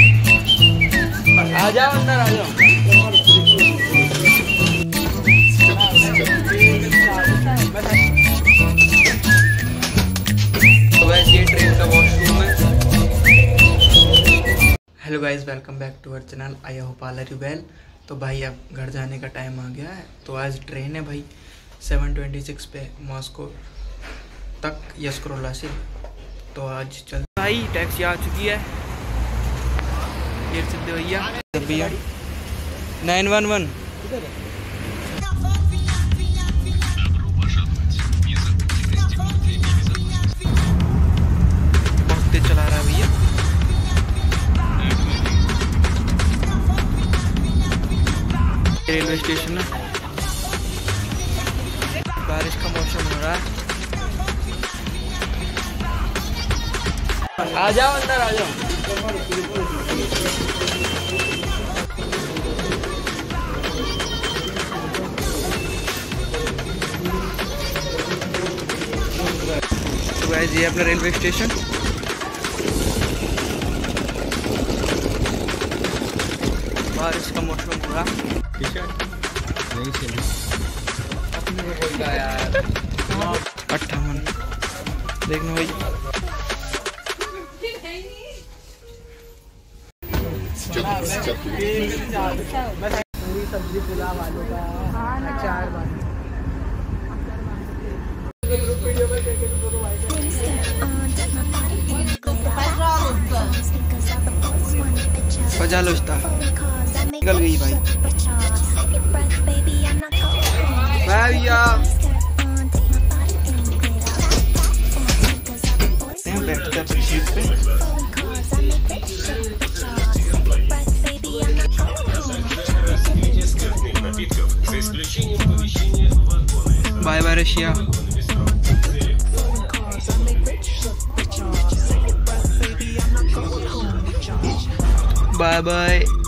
Hello guys welcome back to our channel I hope all are you well तो भाई, अब घर जाने का टाइम आ गया है। तो आज ट्रेन है भाई 7:26 पे मॉस्को तक यस्क्रोला से। तो आज चल भाई टैक्सी आ चुकी है। सिद्धे भैया। भैया नाइन वन वन। बहुत चला रहा है भैया। रेलवे स्टेशन है बारिश का मौसम हो रहा है। आ जाओ अंदर आ जाओ। गाइस ये अपना रेलवे स्टेशन। बारिश का मौसम हो रहा अट्ठावन। देखना भाई। पूरी सब्ज़ी पुलाव आलू का बजा लो निकल गई भाई भैया Bye bye.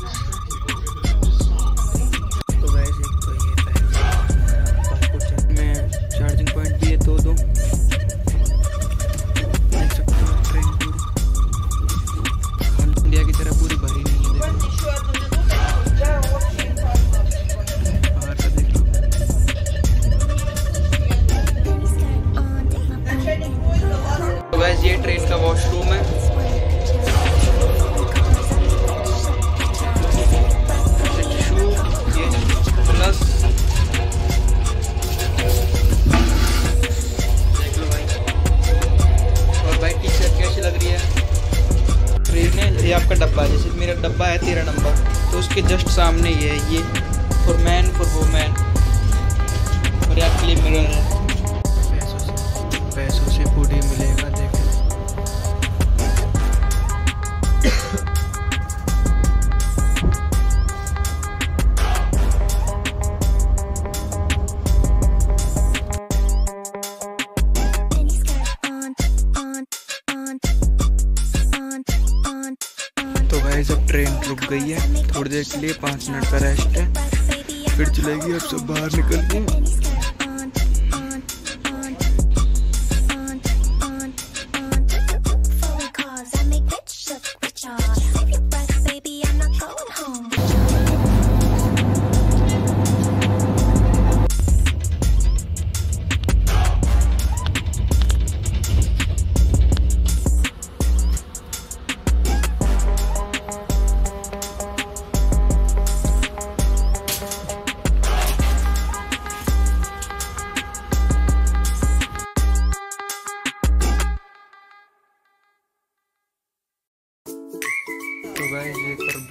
डब्बा है तेरह नंबर। तो उसके जस्ट सामने ये है ये। फॉर मैन फॉर वुमेन और ये आपके लिए मिरर है। भाई अब ट्रेन रुक गई है। थोड़ी देर के लिए पाँच मिनट का रेस्ट है। फिर चलेगी, अब सब बाहर निकल के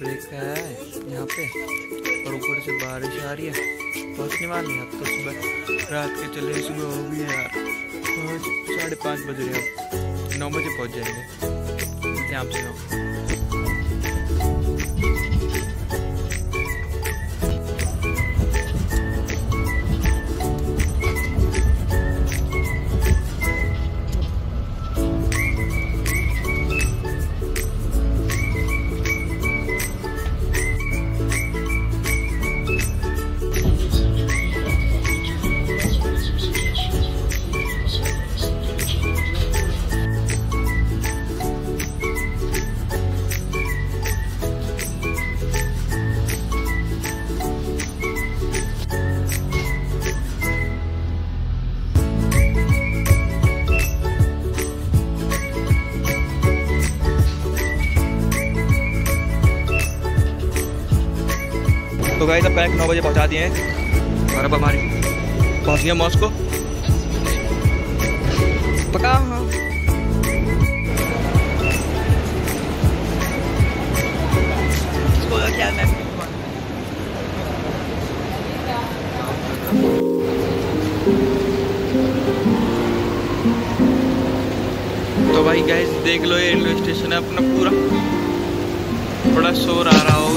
एक आया ब्रेक है, यहाँ पे, और ऊपर से बारिश आ रही है। पहुँचने वाली है अब तो सुबह, रात के चले सुबह हो गई है यार। पाँच साढ़े पाँच बज रहे हैं नौ बजे पहुँच जाएँगे। मिलते हैं तो गाइस अब पैक नौ बजे पहुँचा दिए हैं। और अब हमारी पहुँच गए मॉस्को। पका हाँ। तो भाई गैस देख लो ये रेलवे स्टेशन है अपना पूरा। बड़ा शोर आ रहा होगा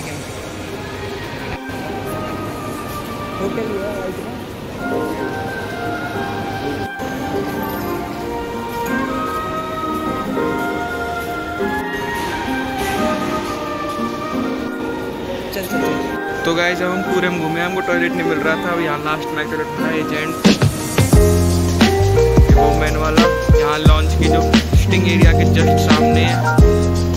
दिलाएँगे होटल तो गाइस जब हम पूरे में घूमे हमको टॉयलेट नहीं मिल रहा था, अब यहाँ लास्ट में टॉयलेट था एजेंट वोमेन वाला, यहाँ लॉन्च की जो स्टिंग एरिया के जस्ट सामने है।